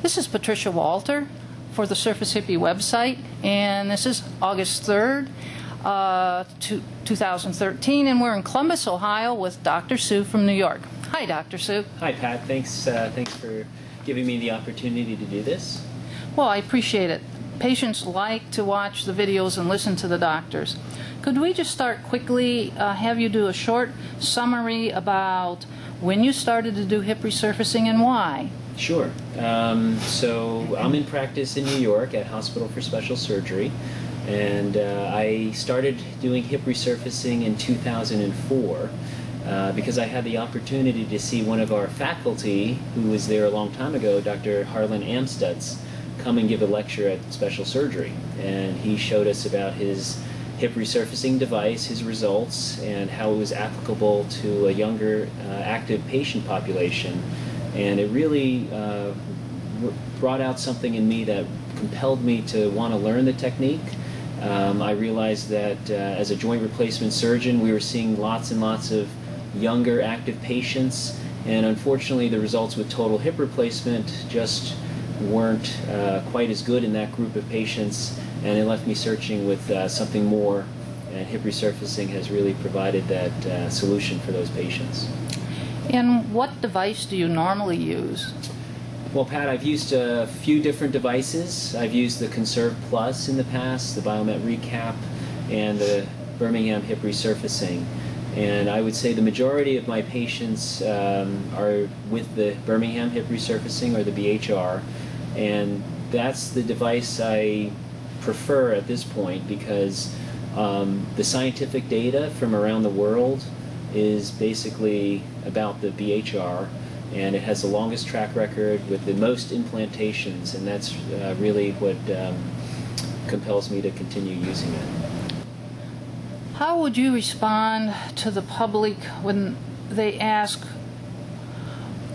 This is Patricia Walter for the Surface Hippy website, and this is August 3rd, uh, to 2013, and we're in Columbus, Ohio with Dr. Su from New York. Hi, Dr. Su. Hi, Pat. Thanks, uh, thanks for giving me the opportunity to do this. Well, I appreciate it. Patients like to watch the videos and listen to the doctors. Could we just start quickly, uh, have you do a short summary about when you started to do hip resurfacing and why? Sure. Um, so I'm in practice in New York at Hospital for Special Surgery, and uh, I started doing hip resurfacing in 2004 uh, because I had the opportunity to see one of our faculty, who was there a long time ago, Dr. Harlan Amstutz, come and give a lecture at Special Surgery, and he showed us about his hip resurfacing device, his results, and how it was applicable to a younger uh, active patient population. And it really uh, brought out something in me that compelled me to want to learn the technique. Um, I realized that uh, as a joint replacement surgeon, we were seeing lots and lots of younger active patients, and unfortunately, the results with total hip replacement just weren't uh, quite as good in that group of patients and it left me searching with uh, something more. And hip resurfacing has really provided that uh, solution for those patients. And what device do you normally use? Well, Pat, I've used a few different devices. I've used the Conserve Plus in the past, the Biomet Recap, and the Birmingham Hip Resurfacing. And I would say the majority of my patients um, are with the Birmingham Hip Resurfacing or the BHR, and that's the device I prefer at this point because um, the scientific data from around the world is basically about the BHR and it has the longest track record with the most implantations and that's uh, really what um, compels me to continue using it. How would you respond to the public when they ask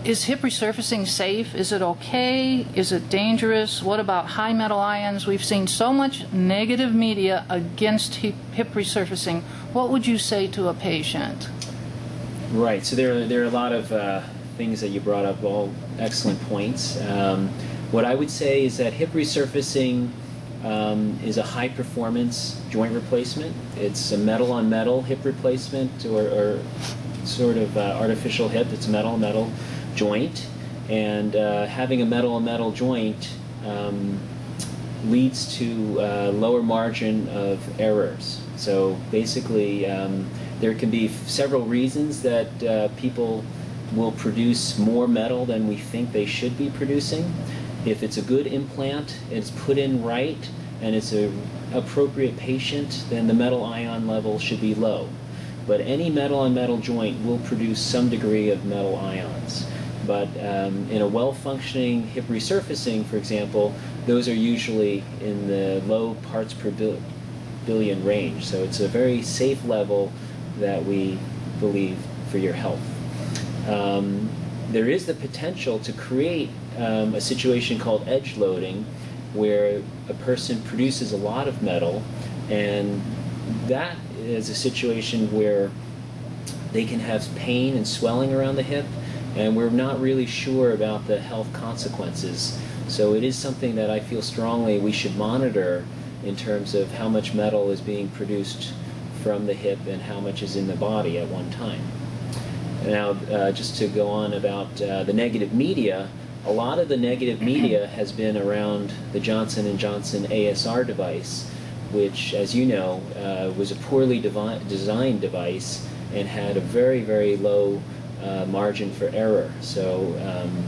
is hip resurfacing safe? Is it okay? Is it dangerous? What about high metal ions? We've seen so much negative media against hip, hip resurfacing. What would you say to a patient? Right. So there, there are a lot of uh, things that you brought up, all excellent points. Um, what I would say is that hip resurfacing um, is a high performance joint replacement. It's a metal on metal hip replacement or, or sort of uh, artificial hip. It's metal metal joint, and uh, having a metal on metal joint um, leads to uh, lower margin of errors. So basically, um, there can be several reasons that uh, people will produce more metal than we think they should be producing. If it's a good implant, it's put in right, and it's an appropriate patient, then the metal ion level should be low. But any metal on metal joint will produce some degree of metal ions. But um, in a well-functioning hip resurfacing, for example, those are usually in the low parts per billion range. So it's a very safe level that we believe for your health. Um, there is the potential to create um, a situation called edge loading where a person produces a lot of metal and that is a situation where they can have pain and swelling around the hip and we're not really sure about the health consequences. So it is something that I feel strongly we should monitor in terms of how much metal is being produced from the hip and how much is in the body at one time. Now, uh, just to go on about uh, the negative media, a lot of the negative media has been around the Johnson & Johnson ASR device, which, as you know, uh, was a poorly designed device and had a very, very low uh, margin for error. So, um,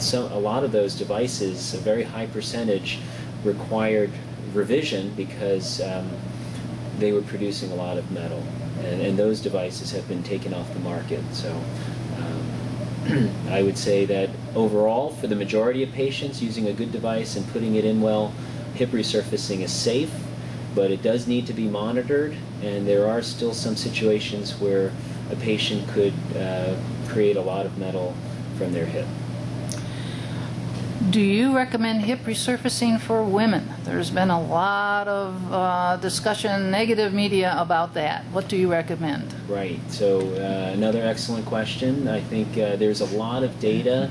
so a lot of those devices, a very high percentage, required revision because um, they were producing a lot of metal. And, and, those devices have been taken off the market. So um, I would say that overall, for the majority of patients, using a good device and putting it in well, hip resurfacing is safe, but it does need to be monitored, and there are still some situations where a patient could uh, create a lot of metal from their hip. Do you recommend hip resurfacing for women? There's been a lot of uh, discussion, negative media about that. What do you recommend? Right. So, uh, another excellent question. I think uh, there's a lot of data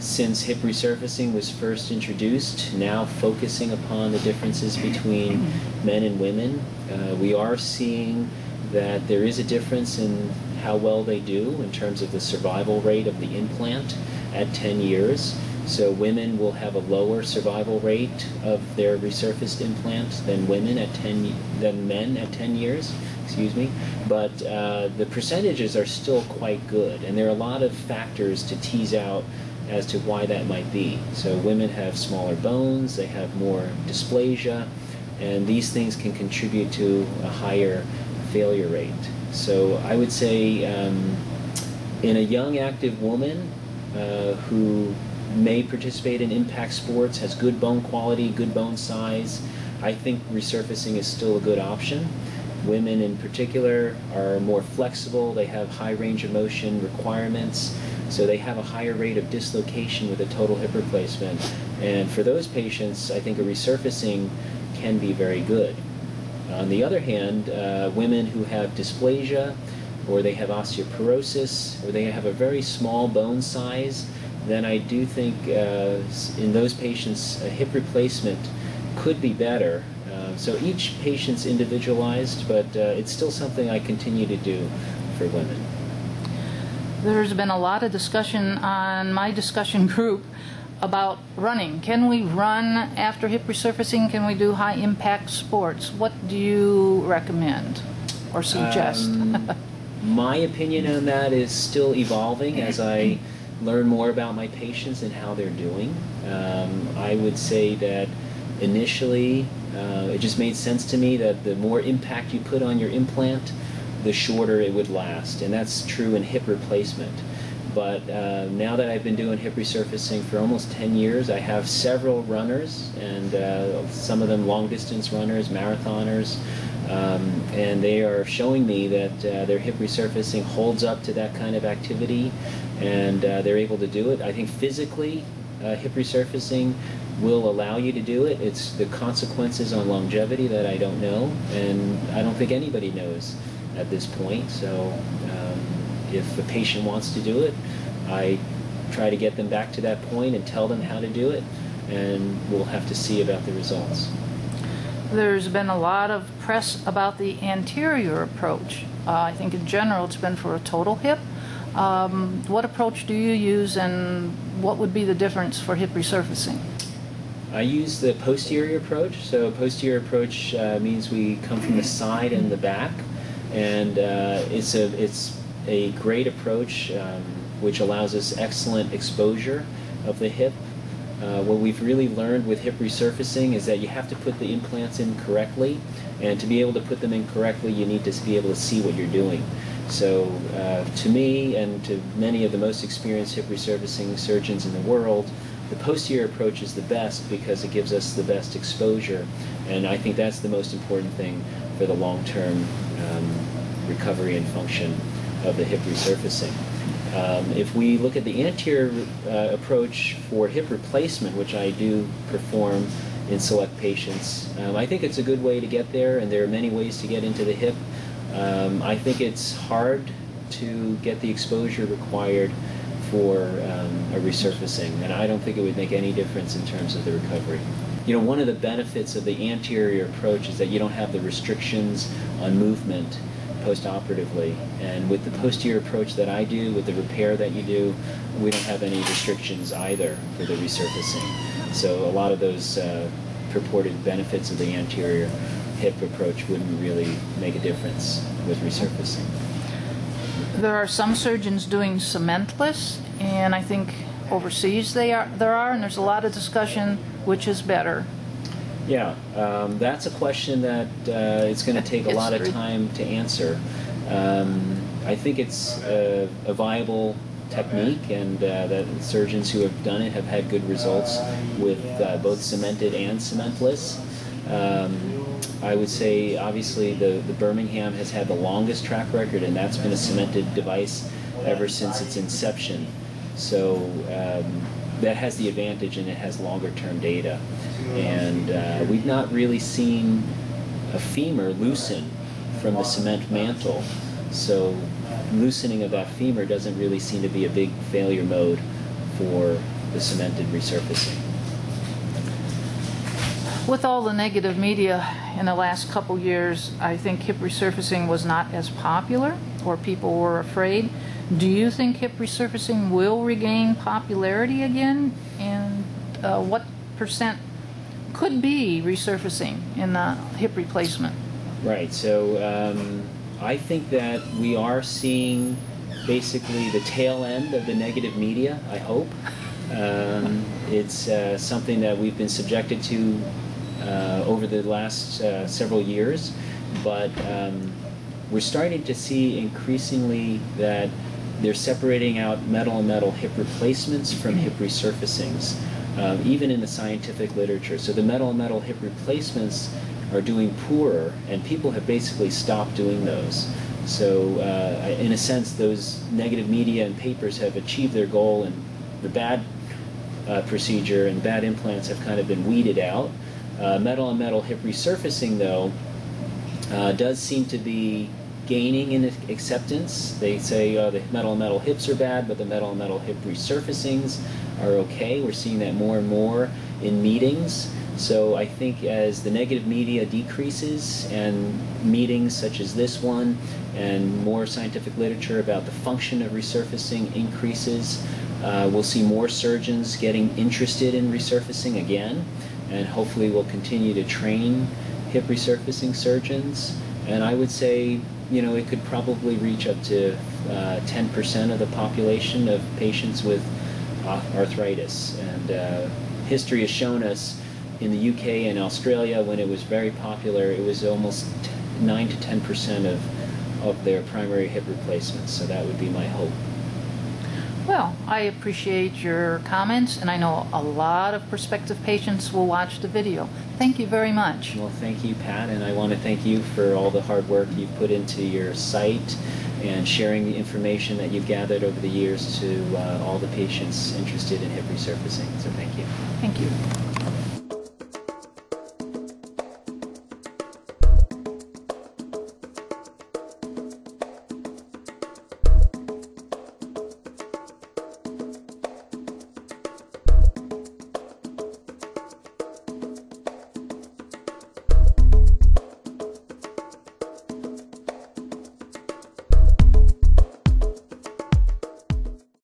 since hip resurfacing was first introduced, now focusing upon the differences between men and women, uh, we are seeing that there is a difference in how well they do in terms of the survival rate of the implant at 10 years. So women will have a lower survival rate of their resurfaced implant than women at 10 than men at 10 years. Excuse me, but uh, the percentages are still quite good, and there are a lot of factors to tease out as to why that might be. So women have smaller bones, they have more dysplasia, and these things can contribute to a higher failure rate. So I would say um, in a young active woman uh, who may participate in impact sports, has good bone quality, good bone size, I think resurfacing is still a good option. Women in particular are more flexible, they have high range of motion requirements, so they have a higher rate of dislocation with a total hip replacement. And for those patients, I think a resurfacing can be very good. On the other hand, uh, women who have dysplasia, or they have osteoporosis, or they have a very small bone size, then I do think uh, in those patients a hip replacement could be better. Uh, so each patient's individualized, but uh, it's still something I continue to do for women. There's been a lot of discussion on my discussion group about running. Can we run after hip resurfacing? Can we do high impact sports? What do you recommend or suggest? Um, my opinion on that is still evolving as I learn more about my patients and how they're doing. Um, I would say that initially uh, it just made sense to me that the more impact you put on your implant, the shorter it would last. And that's true in hip replacement. But uh, now that I've been doing hip resurfacing for almost 10 years, I have several runners, and uh, some of them long distance runners, marathoners, um, and they are showing me that uh, their hip resurfacing holds up to that kind of activity, and uh, they're able to do it. I think physically, uh, hip resurfacing will allow you to do it. It's the consequences on longevity that I don't know, and I don't think anybody knows at this point. So. If a patient wants to do it, I try to get them back to that point and tell them how to do it, and we'll have to see about the results. There's been a lot of press about the anterior approach. Uh, I think in general it's been for a total hip. Um, what approach do you use, and what would be the difference for hip resurfacing? I use the posterior approach. So posterior approach uh, means we come from the side and the back, and uh, it's a it's a great approach um, which allows us excellent exposure of the hip. Uh, what we've really learned with hip resurfacing is that you have to put the implants in correctly, and to be able to put them in correctly, you need to be able to see what you're doing. So, uh, to me and to many of the most experienced hip resurfacing surgeons in the world, the posterior approach is the best because it gives us the best exposure, and I think that's the most important thing for the long term um, recovery and function of the hip resurfacing. Um, if we look at the anterior uh, approach for hip replacement, which I do perform in select patients, um, I think it's a good way to get there, and there are many ways to get into the hip. Um, I think it's hard to get the exposure required for um, a resurfacing, and I don't think it would make any difference in terms of the recovery. You know, one of the benefits of the anterior approach is that you don't have the restrictions on movement post-operatively. And with the posterior approach that I do, with the repair that you do, we don't have any restrictions either for the resurfacing. So a lot of those uh, purported benefits of the anterior hip approach wouldn't really make a difference with resurfacing. There are some surgeons doing cementless, and I think overseas they are there are, and there's a lot of discussion which is better. Yeah, um, that's a question that uh, it's going to take a lot of time to answer. Um, I think it's a, a viable technique, and uh, that surgeons who have done it have had good results with uh, both cemented and cementless. Um, I would say, obviously, the, the Birmingham has had the longest track record, and that's been a cemented device ever since its inception. So um, that has the advantage, and it has longer term data and uh, we've not really seen a femur loosen from the cement mantle. So loosening of that femur doesn't really seem to be a big failure mode for the cemented resurfacing. With all the negative media in the last couple years, I think hip resurfacing was not as popular, or people were afraid. Do you think hip resurfacing will regain popularity again? And uh, what percent could be resurfacing in the hip replacement? Right. So um, I think that we are seeing basically the tail end of the negative media. I hope um, it's uh, something that we've been subjected to uh, over the last uh, several years, but um, we're starting to see increasingly that they're separating out metal and metal hip replacements from hip resurfacings, um, even in the scientific literature. So the metal and metal hip replacements are doing poorer, and people have basically stopped doing those. So, uh, in a sense, those negative media and papers have achieved their goal, and the bad uh, procedure and bad implants have kind of been weeded out. Uh, metal on metal hip resurfacing, though, uh, does seem to be gaining in acceptance. They say uh, the metal metal hips are bad, but the metal metal hip resurfacings are okay. We're seeing that more and more in meetings. So I think as the negative media decreases and meetings such as this one and more scientific literature about the function of resurfacing increases, uh, we'll see more surgeons getting interested in resurfacing again, and hopefully we'll continue to train hip resurfacing surgeons. And I would say, you know, it could probably reach up to uh, 10% of the population of patients with arthritis. And uh, history has shown us in the UK and Australia, when it was very popular, it was almost 9 to 10 percent of, of their primary hip replacements. So that would be my hope. Well, I appreciate your comments, and I know a lot of prospective patients will watch the video. Thank you very much. Well, thank you, Pat, and I want to thank you for all the hard work you've put into your site and sharing the information that you've gathered over the years to uh, all the patients interested in hip resurfacing. So thank you. Thank you.